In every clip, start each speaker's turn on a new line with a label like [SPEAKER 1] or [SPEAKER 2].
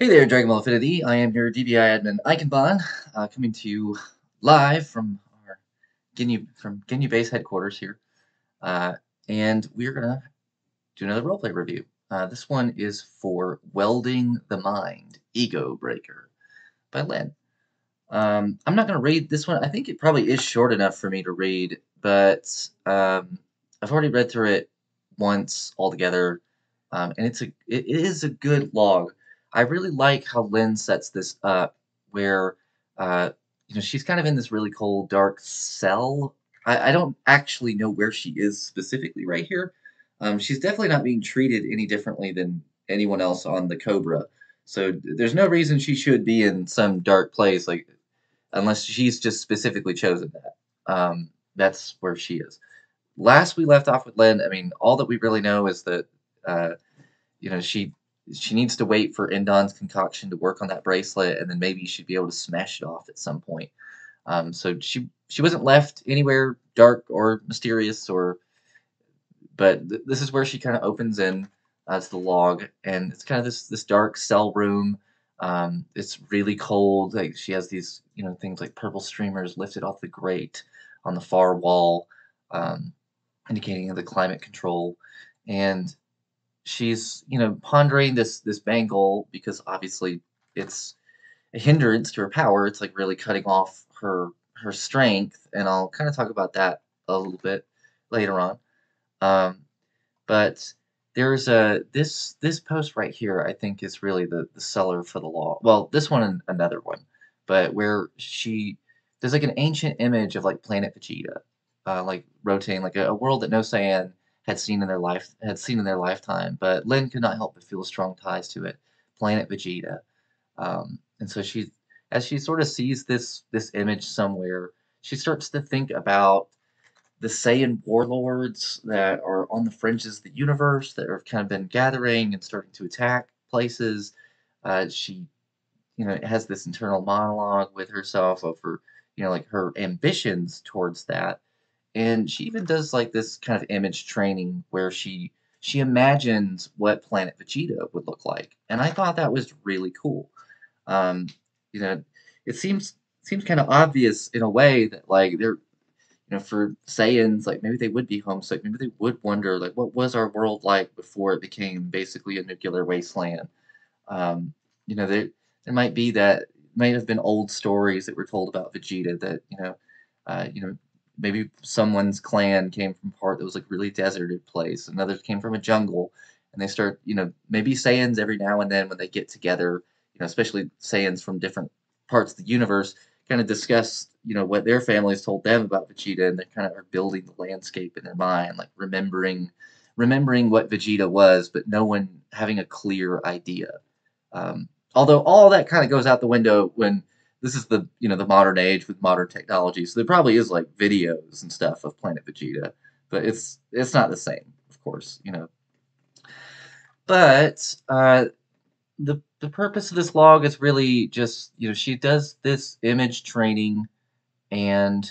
[SPEAKER 1] Hey there, Dragon Ball Affinity. I am your DBI admin Ikenbon, uh, coming to you live from our Ginyu from Ginyu base headquarters here, uh, and we're gonna do another roleplay review. Uh, this one is for Welding the Mind, Ego Breaker, by Len. Um, I'm not gonna read this one. I think it probably is short enough for me to read, but um, I've already read through it once altogether, um, and it's a it is a good log. I really like how Lynn sets this up, where uh, you know she's kind of in this really cold, dark cell. I, I don't actually know where she is specifically right here. Um, she's definitely not being treated any differently than anyone else on the Cobra. So there's no reason she should be in some dark place, like unless she's just specifically chosen that. Um, that's where she is. Last we left off with Lynn, I mean, all that we really know is that uh, you know she she needs to wait for Endon's concoction to work on that bracelet, and then maybe she'd be able to smash it off at some point. Um, so she she wasn't left anywhere dark or mysterious, or but th- this is where she kind of opens in to the log, and it's kind of this this dark cell room. Um, it's really cold. Like she has these you know things like purple streamers lifted off the grate on the far wall, um, indicating the climate control, and she's you know pondering this this bangle because obviously it's a hindrance to her power. It's like really cutting off her her strength, and I'll kind of talk about that a little bit later on. Um, but there's a this this post right here. I think is really the the seller for the law. Well, this one and another one, but where she there's like an ancient image of like Planet Vegeta, uh, like rotating like a, a world that no Saiyan had seen in their life had seen in their lifetime. But Len could not help but feel strong ties to it. Planet Vegeta, um, and so she, as she sort of sees this this image somewhere, she starts to think about the Saiyan warlords that are on the fringes of the universe that have kind of been gathering and starting to attack places. Uh, she, you know, has this internal monologue with herself of her, you know, like her ambitions towards that and she even does like this kind of image training where she she imagines what Planet Vegeta would look like, and I thought that was really cool. Um, you know, it seems seems kind of obvious in a way that like they're you know for Saiyans like maybe they would be homesick, maybe they would wonder like what was our world like before it became basically a nuclear wasteland. Um, you know, there there might be that might have been old stories that were told about Vegeta that you know. Uh, you know, maybe someone's clan came from part that was like really deserted place, and others came from a jungle, and they start, you know, maybe Saiyans every now and then when they get together, you know, especially Saiyans from different parts of the universe, kind of discuss, you know, what their families told them about Vegeta, and they kind of are building the landscape in their mind, like remembering, remembering what Vegeta was, but no one having a clear idea. Um, although all that kind of goes out the window when this is the you know the modern age with modern technology, so there probably is like videos and stuff of Planet Vegeta, but it's it's not the same, of course, you know. But uh, the the purpose of this log is really just you know she does this image training, and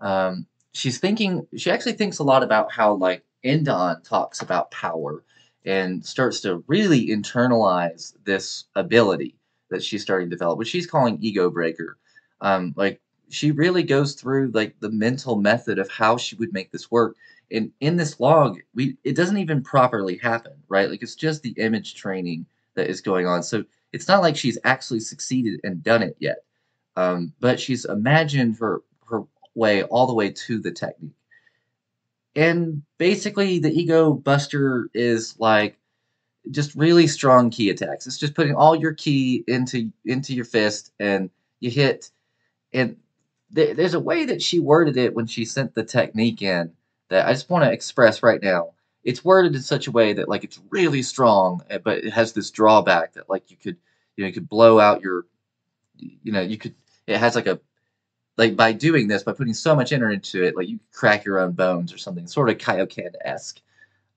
[SPEAKER 1] um, she's thinking she actually thinks a lot about how like Indon talks about power and starts to really internalize this ability that she's starting to develop, which she's calling ego breaker. Um, like she really goes through like the mental method of how she would make this work. And in this log, we it doesn't even properly happen, right? Like it's just the image training that is going on. So it's not like she's actually succeeded and done it yet. Um, but she's imagined her her way all the way to the technique. And basically the ego buster is like just really strong ki attacks. It's just putting all your ki into into your fist and you hit. And th- there's a way that she worded it when she sent the technique in that I just want to express right now. It's worded in such a way that like it's really strong, eh, but it has this drawback that like you could you know you could blow out your you know you could it has like a like by doing this by putting so much energy into it like you could crack your own bones or something sort of Kaioken esque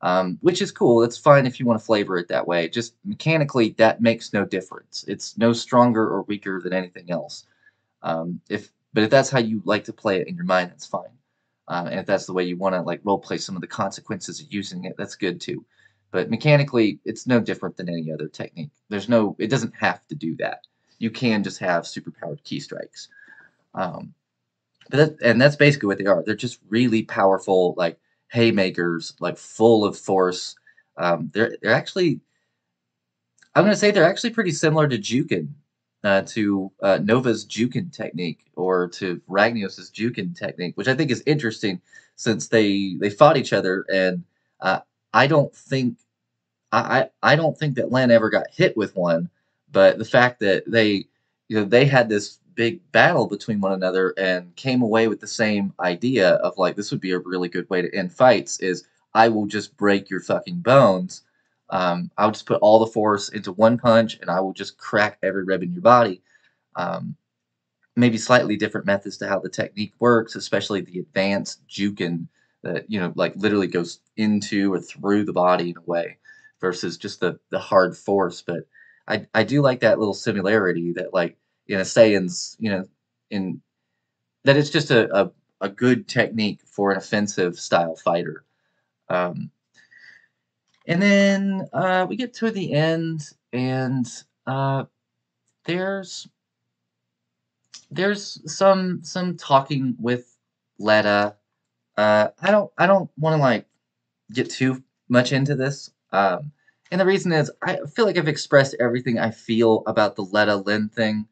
[SPEAKER 1] um, which is cool. It's fine if you want to flavor it that way. Just mechanically, that makes no difference. It's no stronger or weaker than anything else. Um, if but if that's how you like to play it in your mind, that's fine. Uh, and if that's the way you want to like role play some of the consequences of using it, that's good too. but mechanically, it's no different than any other technique. There's no, it doesn't have to do that. You can just have superpowered ki strikes. Um, but that, and that's basically what they are. They're just really powerful, like haymakers, like full of force. Um, they're they're actually, I'm going to say they're actually pretty similar to Jukin, uh, to uh, Nova's Jukin technique, or to Ragnios's Jukin technique, which I think is interesting since they they fought each other, and uh, I don't think I, I don't think that Len ever got hit with one, but the fact that they you know they had this big battle between one another and came away with the same idea of like this would be a really good way to end fights is I will just break your fucking bones. Um, I'll just put all the force into one punch and I will just crack every rib in your body. Um, maybe slightly different methods to how the technique works, especially the advanced jukin that you know like literally goes into or through the body in a way versus just the the hard force. But I I do like that little similarity that like you know Saiyans you know in that it's just a, a, a good technique for an offensive style fighter. Um, and then uh, we get to the end, and uh, there's there's some some talking with Letta. Uh, I don't I don't want to like get too much into this. Um, and the reason is I feel like I've expressed everything I feel about the Letta Len thing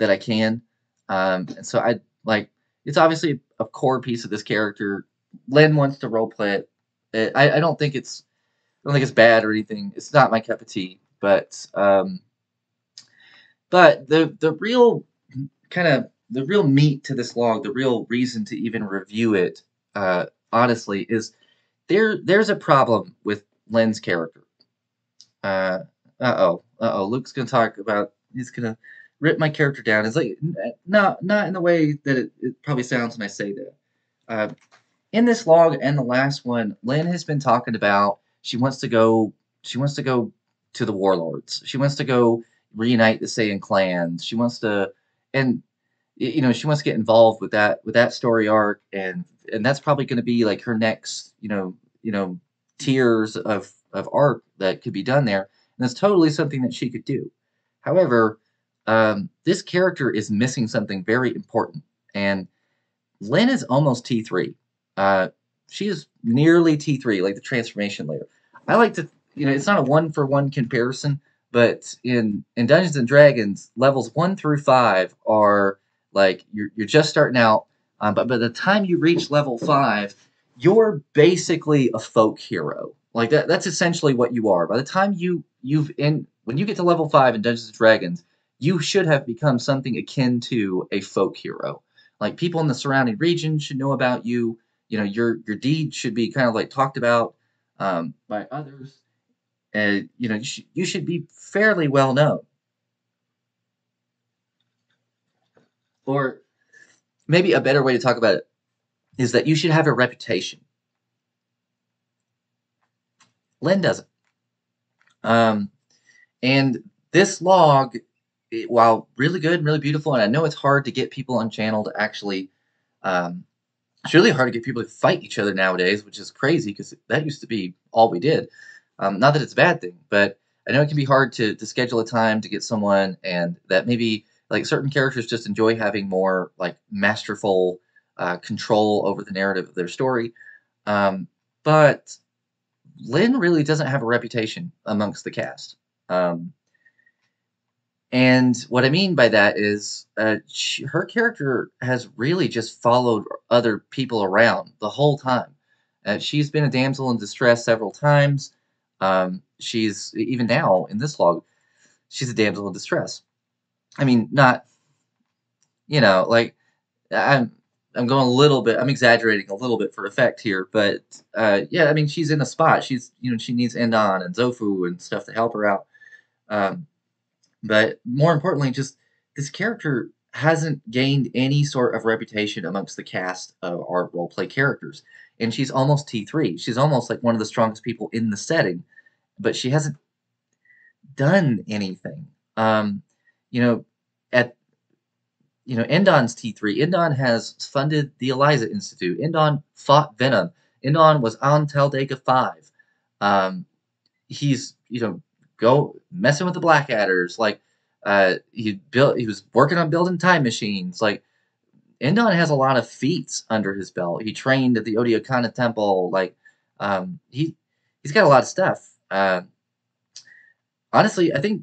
[SPEAKER 1] that I can. Um, and so I like it's obviously a core piece of this character. Len wants to role play it. I, I don't think it's I don't think it's bad or anything. It's not my cup of tea, but um, but the the real kind of the real meat to this log, the real reason to even review it, uh, honestly, is there. There's a problem with Len's character. Uh oh, uh oh. Luke's gonna talk about. He's gonna rip my character down. It's like not not in the way that it, it probably sounds when I say that. Uh, in this log and the last one, Len has been talking about she wants to go. She wants to go to the warlords. She wants to go reunite the Saiyan clans. She wants to, and you know, she wants to get involved with that with that story arc, and and that's probably going to be like her next, you know, you know, tiers of of art that could be done there, and that's totally something that she could do. However, um, this character is missing something very important, and Len is almost T three. Uh, she is nearly T three, like the transformation layer. I like to, you know, it's not a one for one comparison, but in in Dungeons and Dragons, levels one through five are like you're you're just starting out, um, but by the time you reach level five, you're basically a folk hero. Like that that's essentially what you are. By the time you you've in when you get to level 5 in Dungeons and Dragons, you should have become something akin to a folk hero. Like people in the surrounding region should know about you. You know, your your deed should be kind of like talked about um, by others. And you know, you, sh- you should be fairly well known. Or maybe a better way to talk about it is that you should have a reputation. Lynn doesn't. Um, and this log, it, while really good and really beautiful, and I know it's hard to get people on channel to actually, um, it's really hard to get people to fight each other nowadays, which is crazy because that used to be all we did. Um, not that it's a bad thing, but I know it can be hard to, to schedule a time to get someone, and that maybe like certain characters just enjoy having more like masterful uh, control over the narrative of their story. Um, but Lynn really doesn't have a reputation amongst the cast. Um, and what I mean by that is uh, she, her character has really just followed other people around the whole time. Uh, she's been a damsel in distress several times. Um, she's even now in this log, she's a damsel in distress. I mean, not, you know, like I'm I'm going a little bit. I'm exaggerating a little bit for effect here, but uh, yeah, I mean, she's in a spot. She's you know she needs Endon and Zofu and stuff to help her out. Um, but more importantly, just this character hasn't gained any sort of reputation amongst the cast of our role play characters, and she's almost T three. She's almost like one of the strongest people in the setting, but she hasn't done anything. Um, you know, at you know, Endon's T3. Endon has funded the Eliza Institute. Endon fought Venom. Endon was on Talladega 5. Um, he's you know go messing with the Blackadders. Like uh, he built, he was working on building time machines. Like Indon has a lot of feats under his belt. He trained at the Odia Temple. Like um, he he's got a lot of stuff. Uh, honestly, I think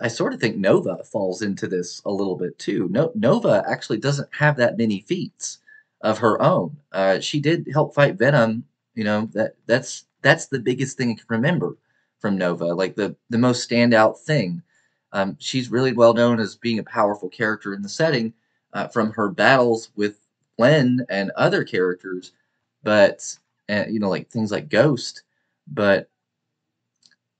[SPEAKER 1] I sort of think Nova falls into this a little bit too. No, Nova actually doesn't have that many feats of her own. Uh, she did help fight Venom. You know that that's that's the biggest thing I can remember from Nova. Like the the most standout thing. Um, she's really well known as being a powerful character in the setting uh, from her battles with Len and other characters, but uh, you know like things like Ghost. But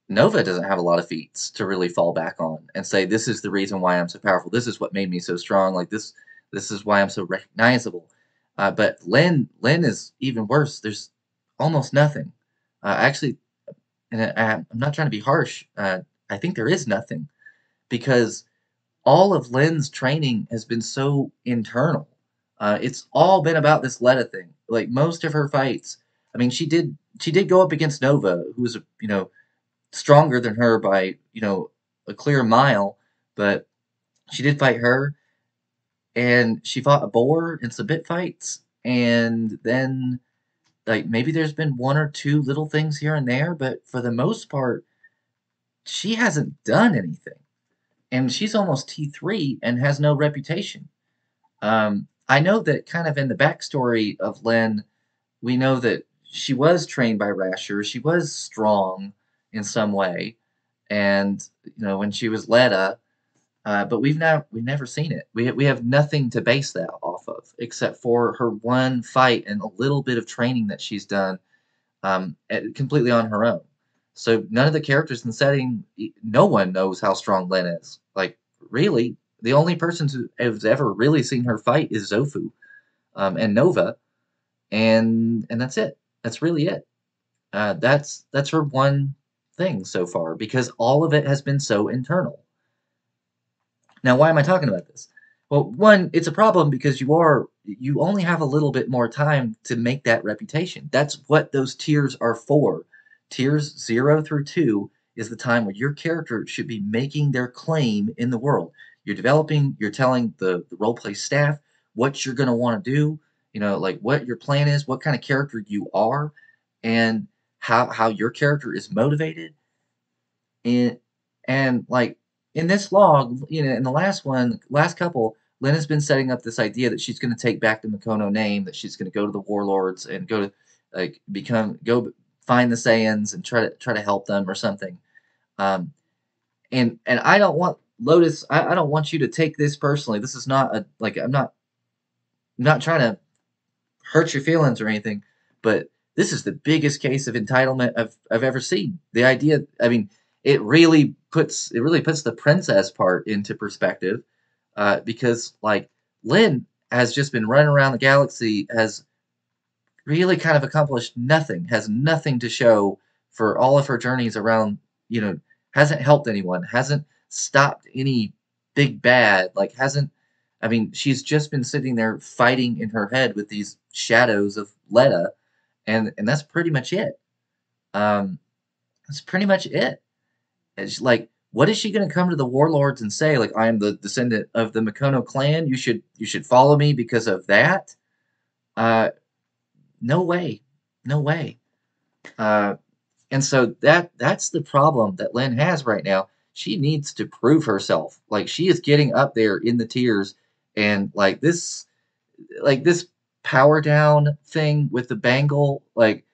[SPEAKER 1] Nova doesn't have a lot of feats to really fall back on and say this is the reason why I'm so powerful. This is what made me so strong. Like this, this is why I'm so recognizable. Uh, but Len, Len is even worse. There's almost nothing. Uh, actually, and I, am not trying to be harsh. Uh, I think there is nothing because all of Len's training has been so internal. Uh, it's all been about this Letta thing. Like most of her fights, I mean, she did she did go up against Nova, who was you know stronger than her by you know a clear mile, but she did fight her, and she fought a boar in some bit fights, and then like maybe there's been one or two little things here and there, but for the most part, she hasn't done anything, and she's almost T three and has no reputation. Um, I know that kind of in the backstory of Len, we know that she was trained by Rasher. She was strong in some way, and you know when she was Letta, uh, but we've never we've never seen it. We we have nothing to base that off of except for her one fight and a little bit of training that she's done, um, at, completely on her own. So none of the characters in the setting, no one knows how strong Len is. Like really, the only person who has ever really seen her fight is Zofu, um, and Nova, and and that's it. That's really it. Uh, that's that's her one thing so far because all of it has been so internal. Now, why am I talking about this? Well, one, it's a problem because you are you only have a little bit more time to make that reputation. That's what those tiers are for. Tiers 0 through 2 is the time where your character should be making their claim in the world. You're developing, you're telling the, the roleplay staff what you're going to want to do, you know, like what your plan is, what kind of character you are, and how how your character is motivated and and like in this log you know in the last one last couple Lynn has been setting up this idea that she's going to take back the Makono name that she's going to go to the warlords and go to like become go find the Saiyans and try to try to help them or something um and and I don't want Lotus I, I don't want you to take this personally this is not a like I'm not I'm not trying to hurt your feelings or anything but this is the biggest case of entitlement I've, I've ever seen. The idea, I mean, it really puts it really puts the princess part into perspective, uh, because like Lynn has just been running around the galaxy, has really kind of accomplished nothing, has nothing to show for all of her journeys around. You know, hasn't helped anyone, hasn't stopped any big bad, like hasn't. I mean, she's just been sitting there fighting in her head with these shadows of Letta and and that's pretty much it. Um, that's pretty much it. Like, what is she going to come to the warlords and say? Like, I am the descendant of the Makono clan. You should you should follow me because of that. Uh, no way, no way. Uh, and so that that's the problem that Lynn has right now. She needs to prove herself. Like she is getting up there in the tiers, and like this, like this power down thing with the bangle, like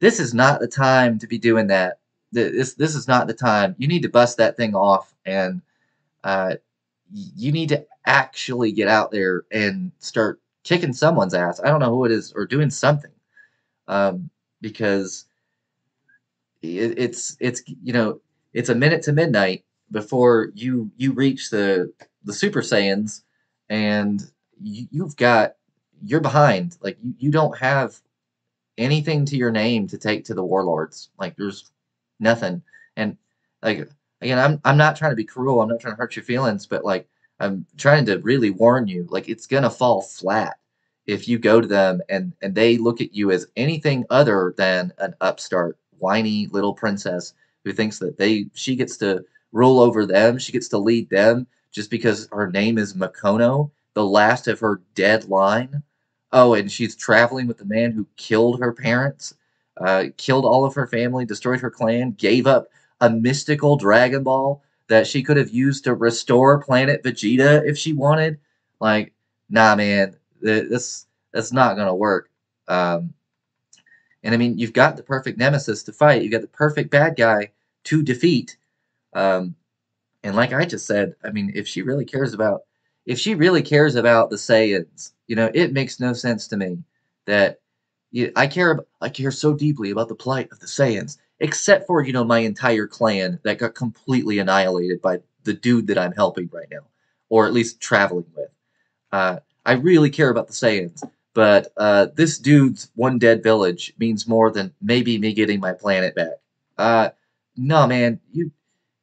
[SPEAKER 1] this is not the time to be doing that. This this is not the time. You need to bust that thing off, and uh, you need to actually get out there and start kicking someone's ass. I don't know who it is, or doing something, um, because it, it's it's you know it's a minute to midnight before you you reach the the Super Saiyans, and you, you've got you're behind. Like you, you don't have anything to your name to take to the warlords. Like there's nothing. And like again, I'm I'm not trying to be cruel. I'm not trying to hurt your feelings, but like I'm trying to really warn you. Like it's gonna fall flat if you go to them and and they look at you as anything other than an upstart, whiny little princess who thinks that they she gets to rule over them, she gets to lead them just because her name is Makono, the last of her dead line. Oh, and she's traveling with the man who killed her parents, uh, killed all of her family, destroyed her clan, gave up a mystical Dragon Ball that she could have used to restore Planet Vegeta if she wanted. Like, nah, man, this that's not gonna work. Um, and I mean, you've got the perfect nemesis to fight. You've got the perfect bad guy to defeat. Um, and like I just said, I mean, if she really cares about, if she really cares about the Saiyans, you know, it makes no sense to me that I care. I care so deeply about the plight of the Saiyans, except for you know my entire clan that got completely annihilated by the dude that I'm helping right now, or at least traveling with. Uh, I really care about the Saiyans, but uh, this dude's one dead village means more than maybe me getting my planet back. Uh, no, man, you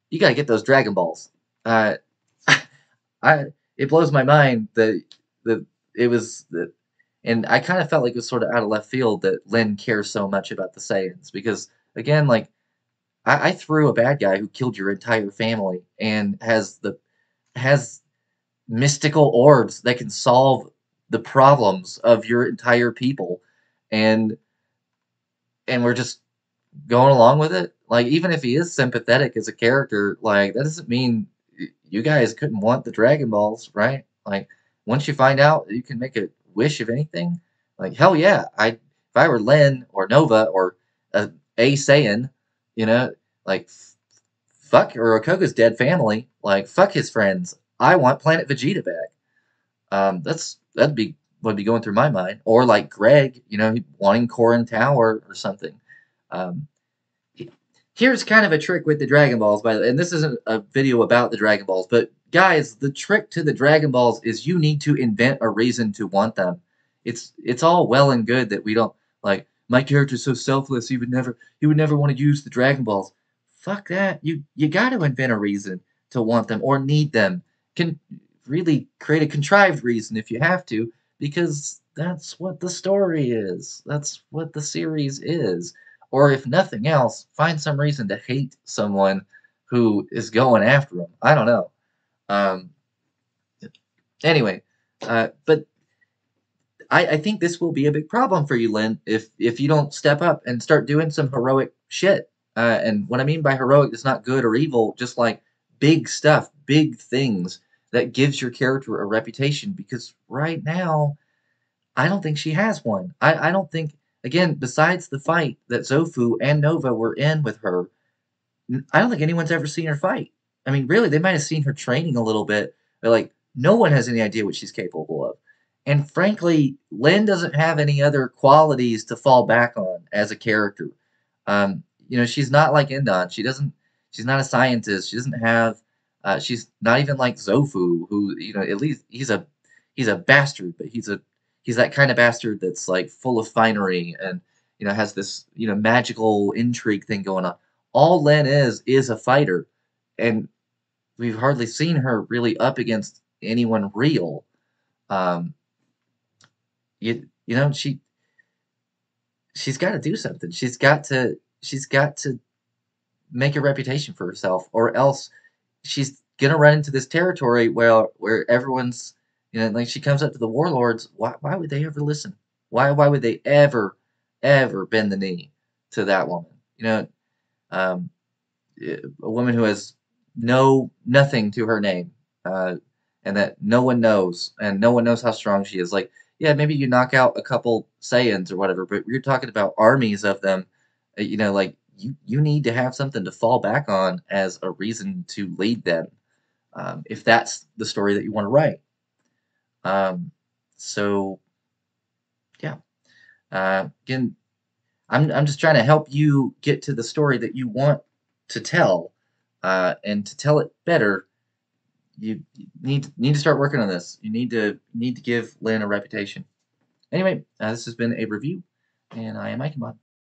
[SPEAKER 1] you gotta get those Dragon Balls. Uh, I it blows my mind that that it was that, and I kind of felt like it was sort of out of left field that Lin cares so much about the Saiyans because again, like I, I threw a bad guy who killed your entire family and has the has mystical orbs that can solve the problems of your entire people. And and we're just going along with it. Like even if he is sympathetic as a character like that doesn't mean you guys couldn't want the dragon balls right? Like once you find out you can make a wish of anything like hell yeah i if i were len or nova or a, a Saiyan, you know like fuck Orokoga's dead family like fuck his friends i want planet vegeta back um that's that'd be would be going through my mind. Or like Greg, you know, wanting Korin Tower or something. Um, here's kind of a trick with the Dragon Balls, by the and this isn't a video about the Dragon Balls, but guys, the trick to the Dragon Balls is you need to invent a reason to want them. It's it's all well and good that we don't like my character's so selfless he would never he would never want to use the Dragon Balls. Fuck that. You you got to invent a reason to want them or need them. Can really create a contrived reason if you have to, because that's what the story is. That's what the series is. Or if nothing else, find some reason to hate someone who is going after them. I don't know. Um, anyway, uh, but I, I think this will be a big problem for you, Lin, if if you don't step up and start doing some heroic shit. Uh, and what I mean by heroic is not good or evil, just like big stuff, big things that gives your character a reputation because right now I don't think she has one. I, I don't think again, besides the fight that Zofu and Nova were in with her, I don't think anyone's ever seen her fight. I mean, really, they might have seen her training a little bit, but like no one has any idea what she's capable of. And frankly, Lin doesn't have any other qualities to fall back on as a character. Um, you know, she's not like Indon. She doesn't. She's not a scientist. She doesn't have uh, she's not even like Zofu, who you know at least he's a he's a bastard, but he's a he's that kind of bastard that's like full of finery and you know has this you know magical intrigue thing going on. All Lin is is a fighter, and we've hardly seen her really up against anyone real. Um, you you know she she's got to do something. She's got to she's got to make a reputation for herself, or else she's gonna run into this territory where where everyone's you know like she comes up to the warlords. Why why would they ever listen? Why why would they ever ever bend the knee to that woman? You know, um, a woman who has no nothing to her name, uh, and that no one knows, and no one knows how strong she is. Like, yeah, maybe you knock out a couple Saiyans or whatever, but you're talking about armies of them. Uh, you know, like you you need to have something to fall back on as a reason to lead them, um, if that's the story that you want to write. Um, so, yeah. Uh, again, I'm I'm just trying to help you get to the story that you want to tell, uh, and to tell it better. You need need to start working on this. You need to need to give Lin a reputation. Anyway, uh, this has been a review, and I am Ikenbon.